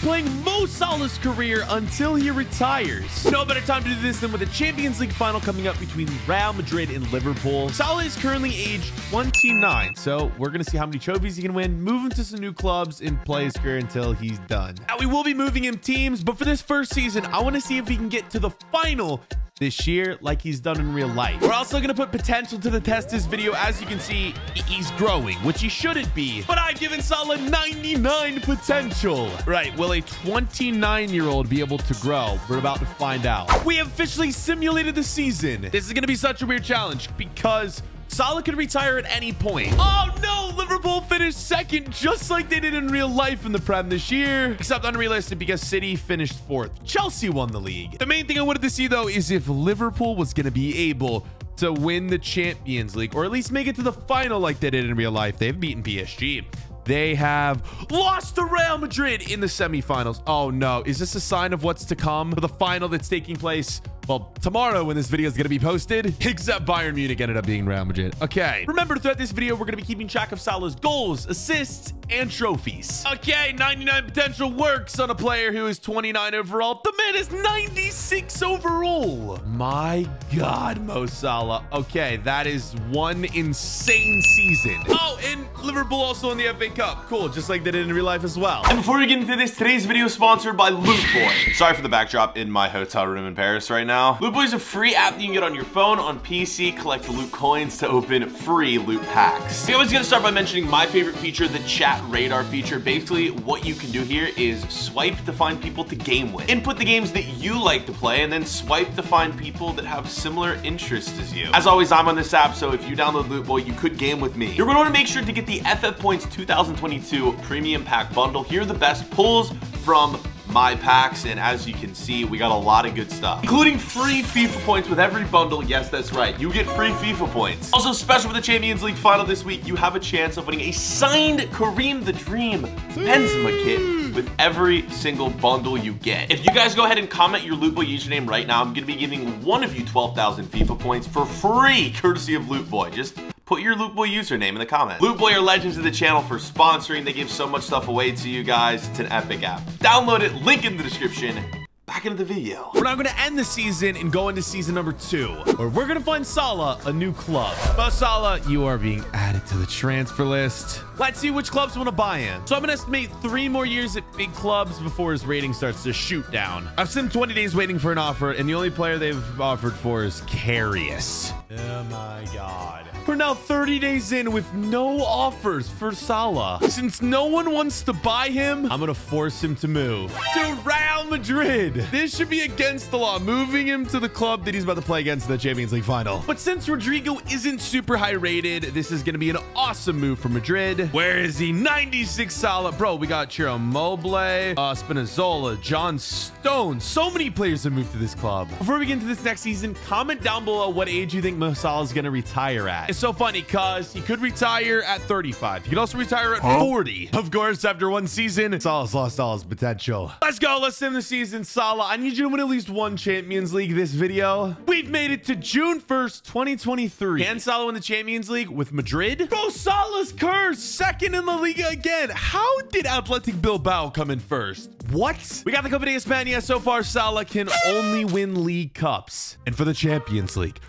playing Mo Salah's career until he retires. No better time to do this than with a Champions League final coming up between Real Madrid and Liverpool. Salah is currently aged 29, so we're going to see how many trophies he can win, move him to some new clubs, and play his career until he's done. Now, we will be moving him teams, but for this first season, I want to see if he can get to the final this year like he's done in real life. We're also going to put potential to the test this video. As you can see, he's growing, which he shouldn't be. But I've given Salah 99 potential. Right, will a 29-year-old be able to grow? We're about to find out. We have officially simulated the season. This is going to be such a weird challenge because Salah could retire at any point. Oh no, Liverpool finished second just like they did in real life in the Prem this year. Except unrealistic because City finished fourth. Chelsea won the league. The main thing I wanted to see though is if Liverpool was going to be able to win the Champions League or at least make it to the final like they did in real life. They've beaten PSG. They have lost to Real Madrid in the semifinals. Oh no, is this a sign of what's to come for the final that's taking place well, tomorrow when this video is going to be posted, except Bayern Munich ended up being Real Madrid. Okay. Remember, throughout this video, we're going to be keeping track of Salah's goals, assists, and trophies. Okay, 99 potential works on a player who is 29 overall. The man is 96 overall. My God, Mo Salah. Okay, that is one insane season. Oh, and Liverpool also in the FA Cup. Cool, just like they did in real life as well. And before we get into this, today's video is sponsored by Loot Boy. Sorry for the backdrop in my hotel room in Paris right now now. Loot is a free app that you can get on your phone, on PC, collect loot coins to open free loot packs. We always gonna start by mentioning my favorite feature, the chat radar feature. Basically, what you can do here is swipe to find people to game with. Input the games that you like to play, and then swipe to find people that have similar interests as you. As always, I'm on this app, so if you download Loot Boy, you could game with me. You're gonna wanna make sure to get the FF Points 2022 Premium Pack Bundle. Here are the best pulls from my packs, and as you can see, we got a lot of good stuff, including free FIFA points with every bundle. Yes, that's right. You get free FIFA points. Also, special for the Champions League final this week, you have a chance of winning a signed Karim the Dream Benzema kit with every single bundle you get. If you guys go ahead and comment your Loot Boy username right now, I'm gonna be giving one of you 12,000 FIFA points for free, courtesy of Loot Boy. Just put your Loot Boy username in the comments. Loot Boy are legends of the channel for sponsoring. They give so much stuff away to you guys. It's an epic app. Download it, link in the description back into the video. We're now going to end the season and go into season number two, where we're going to find Salah a new club. But Salah, you are being added to the transfer list. Let's see which clubs want to buy in. So I'm going to estimate three more years at big clubs before his rating starts to shoot down. I've spent 20 days waiting for an offer, and the only player they've offered for is Karius. Oh my God. We're now 30 days in with no offers for Salah. Since no one wants to buy him, I'm going to force him to move to Real Madrid. This should be against the law, moving him to the club that he's about to play against in the Champions League final. But since Rodrygo isn't super high rated, this is going to be an awesome move for Madrid. Where is he? 96 Salah. Bro, we got Ciro Immobile, uh, Spinazzola, John Stone. So many players have moved to this club. Before we get into this next season, comment down below what age you think Mo Salah is going to retire at. It's so funny because he could retire at 35. He could also retire at 40. Of course, after one season, Salah's lost all his potential. Let's go. Let's end the season. Salah, I need you to win at least one Champions League this video. We've made it to June 1st, 2023. Can Salah win the Champions League with Madrid? Bro, Salah's cursed. Second in La Liga again. How did Athletic Bilbao come in first? What? We got the Copa de España. So far, Salah can only win League Cups. And for the Champions League,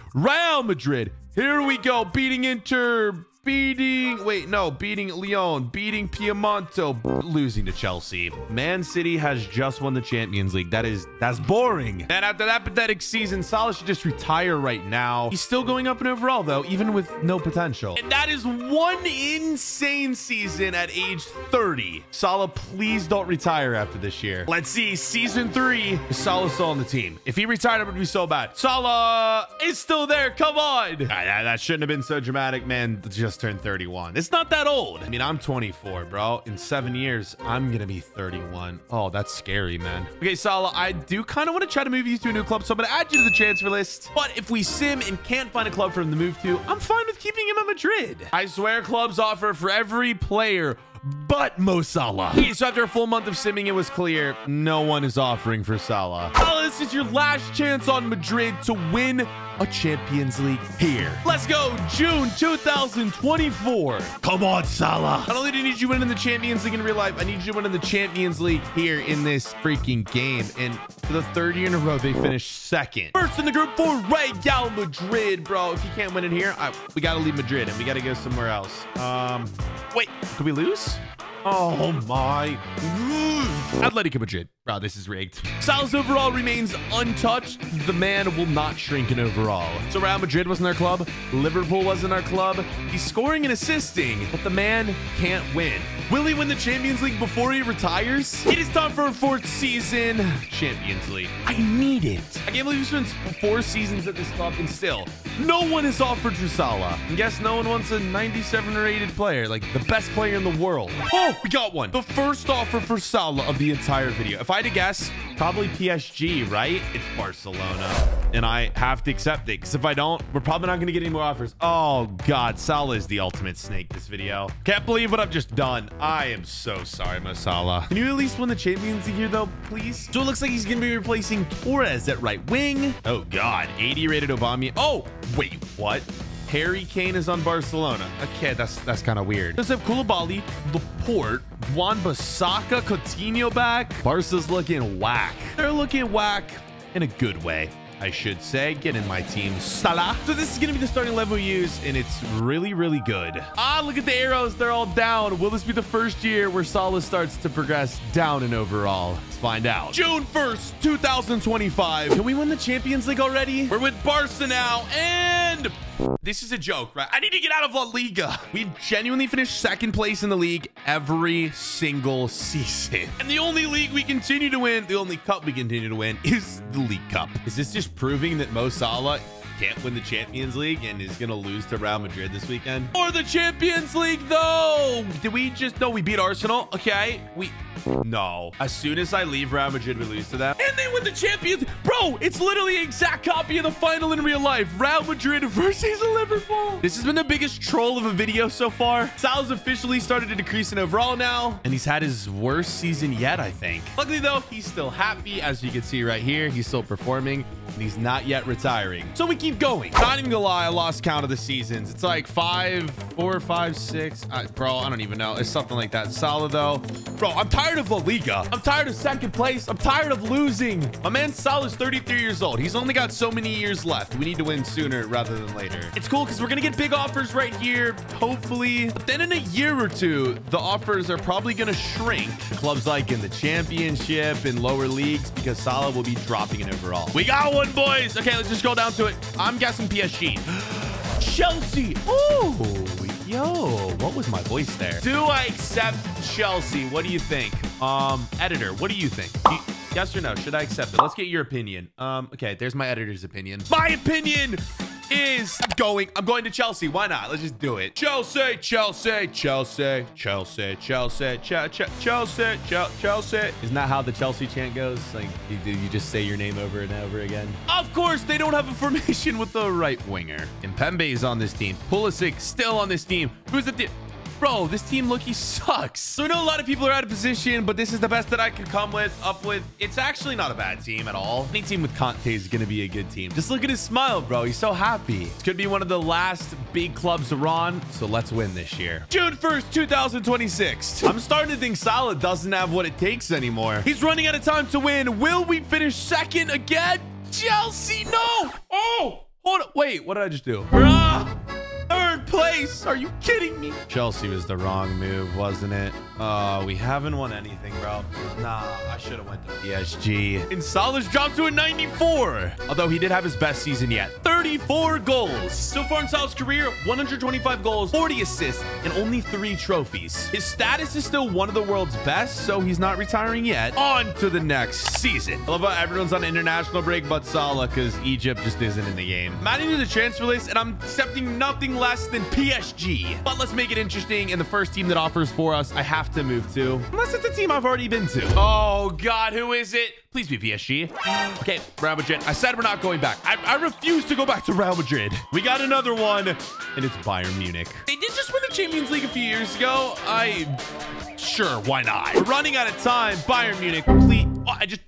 Real Madrid. Here we go. Beating Inter beating wait no beating Lyon beating Piemonte losing to Chelsea. Man City has just won the Champions League. That is that's boring. And after that pathetic season Salah should just retire right now. He's still going up in overall though even with no potential. And that is one insane season at age 30 Salah please don't retire after this year. Let's see season three is Salah still on the team. If he retired it would be so bad. Salah is still there come on! Ah, that, that shouldn't have been so dramatic man. Just just turned 31. It's not that old. I mean, I'm 24, bro. In seven years, I'm to be 31. Oh, that's scary, man. Okay, Salah, I do kind of want to try to move you to a new club, so I'm to add you to the transfer list. But if we sim and can't find a club for him to move to, I'm fine with keeping him at Madrid. I swear clubs offer for every player but Mo Salah. So after a full month of simming, it was clear no one is offering for Salah. Salah this is your last chance on Madrid to win a Champions League here. Let's go, June 2024. Come on, Salah. Not only do I need you winning the Champions League in real life, I need you to win in the Champions League here in this freaking game. And for the third year in a row, they finished second. First in the group for Real Madrid, bro. If you can't win it here, I, we got to leave Madrid and we got to go somewhere else. Um, Wait, could we lose? Oh my. Atletico Madrid. Bro, this is rigged. Salah's overall remains untouched. The man will not shrink in overall. So Real Madrid wasn't our club. Liverpool wasn't our club. He's scoring and assisting, but the man can't win. Will he win the Champions League before he retires? It is time for a fourth season Champions League. I need it. I can't believe he spent four seasons at this club and still no one has offered for Salah. And guess no one wants a 97 rated player, like the best player in the world. Oh, we got one. The first offer for Salah of the entire video. If I had to guess, probably PSG, right? It's Barcelona. And I have to accept it because if I don't, we're probably not going to get any more offers. Oh, God. Salah is the ultimate snake this video. Can't believe what I've just done. I am so sorry, Mo Salah. Can you at least win the Champions League here, though, please? So it looks like he's going to be replacing Torres at right wing. Oh, God. 80 rated Obama. Oh, wait, what? Harry Kane is on Barcelona. Okay, that's that's kind of weird. Have Koulibaly, Laporte, Wan-Bissaka, Coutinho back. Barca's looking whack. They're looking whack in a good way. I should say. Get in my team, Salah. So this is going to be the starting level we use, and it's really, really good. Ah, look at the arrows. They're all down. Will this be the first year where Salah starts to progress down in overall? Let's find out. June 1st, 2025. Can we win the Champions League already? We're with Barca now, and this is a joke, right? I need to get out of La Liga. We've genuinely finished second place in the league every single season. And the only league we continue to win, the only cup we continue to win is the League Cup. Is this just proving that Mo Salah can't win the Champions League and is going to lose to Real Madrid this weekend? Or the Champions League, though! Did we just... No, we beat Arsenal. Okay. We... No. As soon as I leave Real Madrid, we lose to them. And they win the Champions. Bro, it's literally an exact copy of the final in real life. Real Madrid versus Liverpool. This has been the biggest troll of a video so far. Salah's officially started to decrease in overall now, and he's had his worst season yet, I think. Luckily, though, he's still happy. As you can see right here, he's still performing, and he's not yet retiring. So we keep going. Not even gonna lie, I lost count of the seasons. It's like five, four, five, six. I, bro, I don't even know. It's something like that. Salah, though. Bro, I'm tired of La Liga. I'm tired of second place. I'm tired of losing. My man Salah's 33 years old. He's only got so many years left. We need to win sooner rather than later. It's cool because we're gonna get big offers right here, hopefully. But then in a year or two, the offers are probably gonna shrink. Clubs like in the championship and lower leagues because Salah will be dropping in overall. We got one, boys. Okay, let's just go down to it. I'm guessing PSG. Chelsea. Ooh. Yo, what was my voice there? Do I accept Chelsea? What do you think? Um, editor, what do you think? Do you, yes or no? Should I accept it? Let's get your opinion. Um, okay, there's my editor's opinion. My opinion is going. I'm going to Chelsea. Why not? Let's just do it. Chelsea, Chelsea, Chelsea, Chelsea, Chelsea, Chelsea, Chelsea, Chelsea. Isn't that how the Chelsea chant goes? Like, you, you just say your name over and over again? Of course, they don't have a formation with the right winger. And Pembe is on this team. Pulisic still on this team. Who's the Bro, this team Loki sucks. So I know a lot of people are out of position, but this is the best that I could come with up with. It's actually not a bad team at all. Any team with Kanté is going to be a good team. Just look at his smile, bro. He's so happy. This could be one of the last big clubs around, so let's win this year. June 1st, 2026. I'm starting to think Salah doesn't have what it takes anymore. He's running out of time to win. Will we finish second again? Chelsea, no! Oh! Hold on. Wait, what did I just do? Bruh! Place. Are you kidding me? Chelsea was the wrong move, wasn't it? Uh, we haven't won anything, bro. Nah, I should have went to PSG. And Salah's dropped to a 94. Although he did have his best season yet. 34 goals. So far in Salah's career, 125 goals, 40 assists, and only three trophies. His status is still one of the world's best, so he's not retiring yet. On to the next season. I love how everyone's on international break but Salah because Egypt just isn't in the game. I'm adding to the transfer list, and I'm accepting nothing less than PSG. But let's make it interesting. And the first team that offers for us, I have to move to. Unless it's a team I've already been to. Oh, God, who is it? Please be PSG. Okay, Real Madrid. I said we're not going back. I, I refuse to go back to Real Madrid. We got another one, and it's Bayern Munich. They did just win the Champions League a few years ago. I... Sure, why not? We're running out of time. Bayern Munich, please... Oh, I just...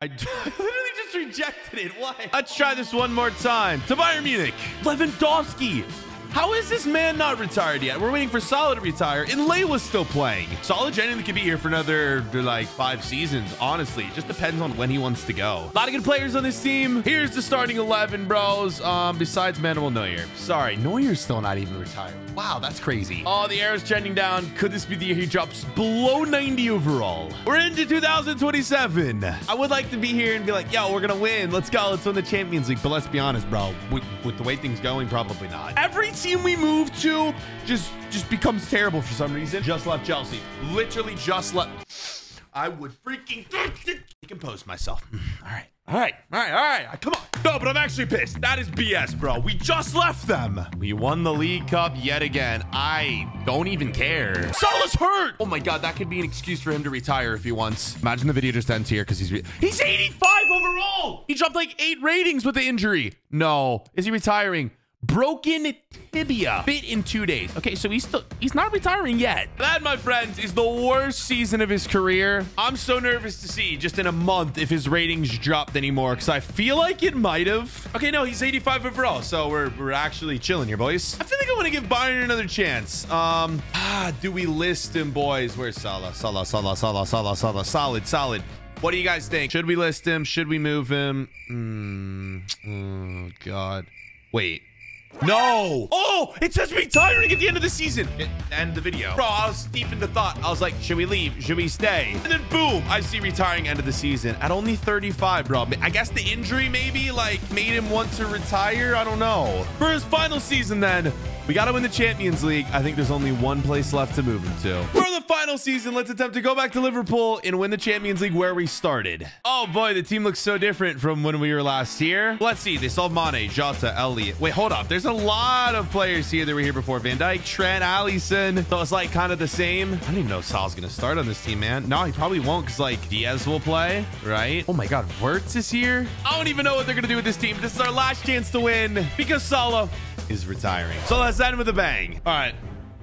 I literally just just rejected it. Why? Let's try this one more time. To Bayern Munich. Lewandowski. How is this man not retired yet? We're waiting for Solid to retire, and Layla's still playing. Solid genuinely could be here for another, like, five seasons, honestly. It just depends on when he wants to go. A lot of good players on this team. Here's the starting 11, bros. Um, besides Manuel Neuer. Sorry, Neuer's still not even retired. Wow, that's crazy. Oh, the arrow's trending down. Could this be the year he drops below 90 overall? We're into 2027. I would like to be here and be like, yo, we're to win. Let's go. Let's win the Champions League. But let's be honest, bro. With, with the way things going, probably not. Every team we move to just just becomes terrible for some reason. Just left Chelsea. Literally just left. I would freaking compose myself. Mm, all right. All right. All right. All right. Come on. No, but I'm actually pissed. That is BS, bro. We just left them. We won the League Cup yet again. I don't even care. Salah's hurt. Oh my God. That could be an excuse for him to retire if he wants. Imagine the video just ends here because he's he's 85 overall. He dropped like eight ratings with the injury. No. Is he retiring? Broken tibia. Bit in two days. Okay so he's still he's not retiring yet. That my friends is the worst season of his career. I'm so nervous to see just in a month if his ratings dropped anymore because i feel like it might have. Okay no he's 85 overall so we're, we're actually chilling here boys. I feel like i want to give bayern another chance. Um ah do we list him boys? Where's salah? Salah salah salah salah salah. Solid solid. What do you guys think? Should we list him? Should we move him? Mm, oh god. Wait no. Oh, it says retiring at the end of the season. It, end the video. Bro, I was deep into thought. I was like, should we leave? Should we stay? And then boom, I see retiring end of the season at only 35, bro. I guess the injury maybe like made him want to retire. I don't know. For his final season then, we got to win the Champions League. I think there's only one place left to move him to. For the final season, let's attempt to go back to Liverpool and win the Champions League where we started. Oh boy, the team looks so different from when we were last here. Let's see. They still Mane, Jota, Elliott. Wait, hold up. There's a lot of players here that were here before. Van Dijk, Trent, Alisson. So it's like kind of the same. I don't even know if Sal's going to start on this team, man. No, he probably won't because like Diaz will play, right? Oh my God, Wirtz is here. I don't even know what they're going to do with this team. This is our last chance to win because Salah is retiring. So let's end with a bang. All right.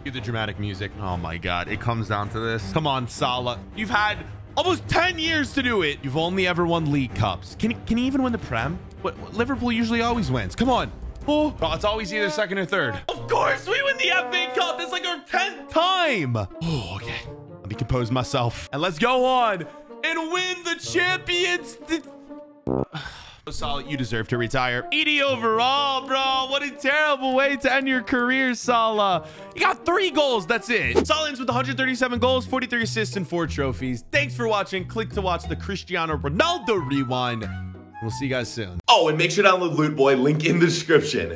Cue the dramatic music. Oh my God. It comes down to this. Come on, Salah. You've had almost 10 years to do it. You've only ever won league cups. Can, can he even win the Prem? What, what, Liverpool usually always wins. Come on. Oh, it's always either second or third. Of course, we win the FA Cup. It's like our 10th time. Oh, okay. Let me compose myself. And let's go on and win the champions. Salah, you deserve to retire. 80 overall, bro. What a terrible way to end your career, Salah. You got three goals. That's it. Salah ends with 137 goals, 43 assists, and four trophies. Thanks for watching. Click to watch the Cristiano Ronaldo rewind. We'll see you guys soon. Oh, and make sure to download Loot Boy. Link in the description.